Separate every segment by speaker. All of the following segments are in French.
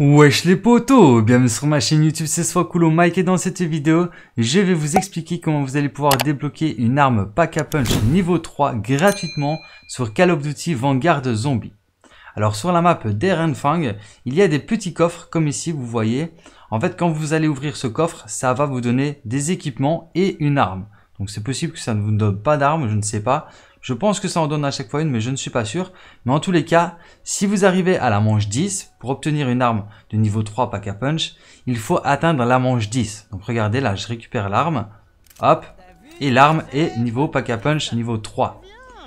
Speaker 1: Wesh les potos, bienvenue sur ma chaîne YouTube, c'est Swakulo Mike et dans cette vidéo, je vais vous expliquer comment vous allez pouvoir débloquer une arme Pack a Punch niveau 3 gratuitement sur Call of Duty Vanguard Zombie. Alors sur la map d'Erenfang, il y a des petits coffres comme ici vous voyez. En fait quand vous allez ouvrir ce coffre, ça va vous donner des équipements et une arme. Donc c'est possible que ça ne vous donne pas d'arme, je ne sais pas. Je pense que ça en donne à chaque fois une, mais je ne suis pas sûr. Mais en tous les cas, si vous arrivez à la manche 10, pour obtenir une arme de niveau 3 pack a punch, il faut atteindre la manche 10. Donc regardez là, je récupère l'arme, hop, et l'arme est niveau pack a punch niveau 3.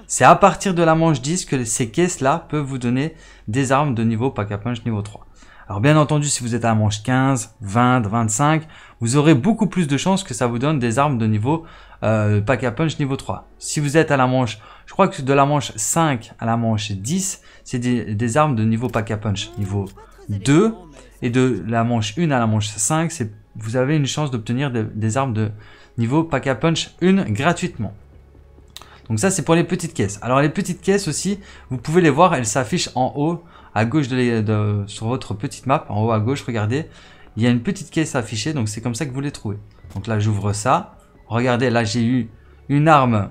Speaker 1: C'est à partir de la manche 10 que ces caisses-là peuvent vous donner des armes de niveau pack a punch niveau 3. Alors bien entendu, si vous êtes à la manche 15, 20, 25, vous aurez beaucoup plus de chances que ça vous donne des armes de niveau euh, pack a punch niveau 3. Si vous êtes à la manche, je crois que de la manche 5 à la manche 10, c'est des, armes de niveau pack a punch niveau 2. Et de la manche 1 à la manche 5, vous avez une chance d'obtenir des, armes de niveau pack a punch 1 gratuitement. Donc ça c'est pour les petites caisses. Alors les petites caisses aussi, vous pouvez les voir, elles s'affichent en haut à gauche de, sur votre petite map, en haut à gauche, regardez, il y a une petite caisse affichée, donc c'est comme ça que vous les trouvez. Donc là j'ouvre ça, Regardez, là j'ai eu une arme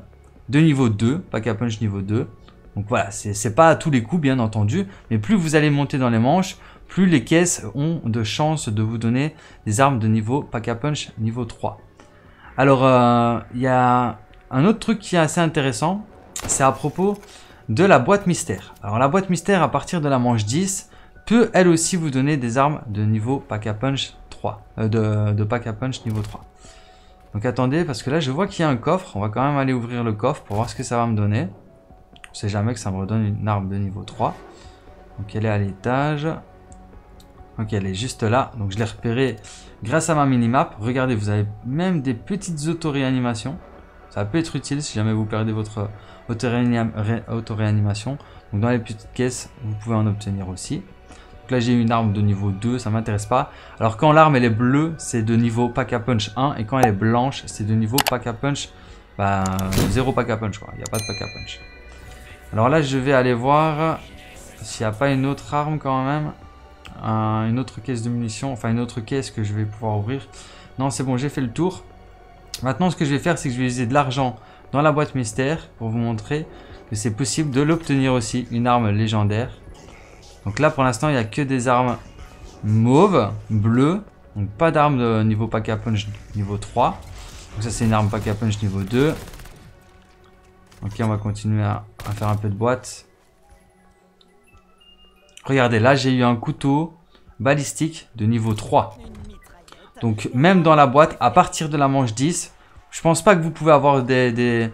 Speaker 1: de niveau 2, pack a punch niveau 2. Donc voilà, c'est pas à tous les coups bien entendu, mais plus vous allez monter dans les manches, plus les caisses ont de chances de vous donner des armes de niveau pack a punch niveau 3. Alors euh, il y a un autre truc qui est assez intéressant, c'est à propos de la boîte mystère. Alors la boîte mystère à partir de la manche 10 peut elle aussi vous donner des armes de niveau pack a punch 3, euh, de, pack a punch niveau 3. Donc attendez, parce que là je vois qu'il y a un coffre. On va quand même aller ouvrir le coffre pour voir ce que ça va me donner. On sait jamais que ça me redonne une arme de niveau 3. Donc elle est à l'étage. Ok, elle est juste là. Donc je l'ai repérée grâce à ma minimap. Regardez, vous avez même des petites auto-réanimations. Ça peut être utile si jamais vous perdez votre auto-réanimation. Donc dans les petites caisses, vous pouvez en obtenir aussi là j'ai une arme de niveau 2, ça m'intéresse pas. Alors quand l'arme elle est bleue, c'est de niveau pack a punch 1 et quand elle est blanche, c'est de niveau pack a punch bah, 0 pack a punch quoi, il n'y a pas de pack a punch. Alors là je vais aller voir s'il n'y a pas une autre arme quand même. une autre caisse de munitions, enfin une autre caisse que je vais pouvoir ouvrir. Non c'est bon j'ai fait le tour. Maintenant ce que je vais faire c'est que je vais utiliser de l'argent dans la boîte mystère pour vous montrer que c'est possible de l'obtenir aussi, une arme légendaire. Donc là, pour l'instant, il n'y a que des armes mauves, bleues. Donc pas d'armes de niveau pack a punch niveau 3. Donc ça, c'est une arme pack a punch niveau 2. Ok, on va continuer à, faire un peu de boîte. Regardez, là, j'ai eu un couteau balistique de niveau 3. Donc même dans la boîte, à partir de la manche 10, je pense pas que vous pouvez avoir des,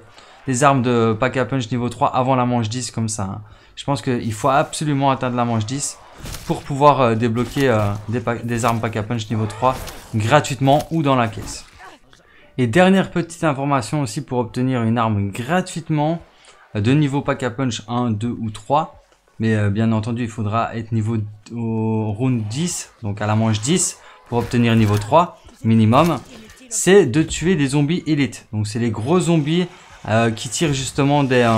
Speaker 1: armes de pack a punch niveau 3 avant la manche 10 comme ça. Hein. Je pense qu'il faut absolument atteindre la manche 10 pour pouvoir euh, débloquer euh, des, armes pack a punch niveau 3 gratuitement ou dans la caisse. Et dernière petite information aussi pour obtenir une arme gratuitement euh, de niveau pack a punch 1, 2 ou 3. Mais bien entendu, il faudra être niveau au round 10, donc à la manche 10, pour obtenir niveau 3 minimum. C'est de tuer des zombies élites. Donc c'est les gros zombies qui tirent justement des,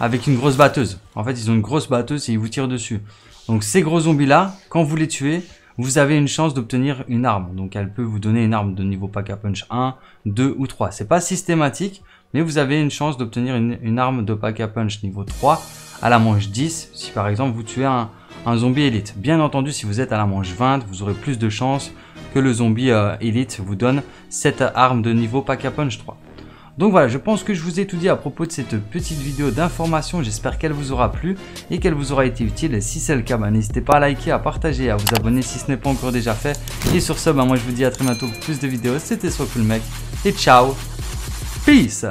Speaker 1: avec une grosse batteuse. En fait, ils ont une grosse batteuse et ils vous tirent dessus. Donc ces gros zombies-là, quand vous les tuez, vous avez une chance d'obtenir une arme. Donc elle peut vous donner une arme de niveau pack a punch 1, 2 ou 3. C'est pas systématique, mais vous avez une chance d'obtenir une, arme de pack a punch niveau 3 à la manche 10, si par exemple vous tuez un, zombie élite. Bien entendu, si vous êtes à la manche 20, vous aurez plus de chances que le zombie euh, élite vous donne cette arme de niveau pack a punch 3. Donc voilà, je pense que je vous ai tout dit à propos de cette petite vidéo d'information. J'espère qu'elle vous aura plu et qu'elle vous aura été utile. Et si c'est le cas, bah, n'hésitez pas à liker, à partager, à vous abonner si ce n'est pas encore déjà fait. Et sur ce, bah, moi je vous dis à très bientôt pour plus de vidéos. C'était soit mec et ciao. Peace.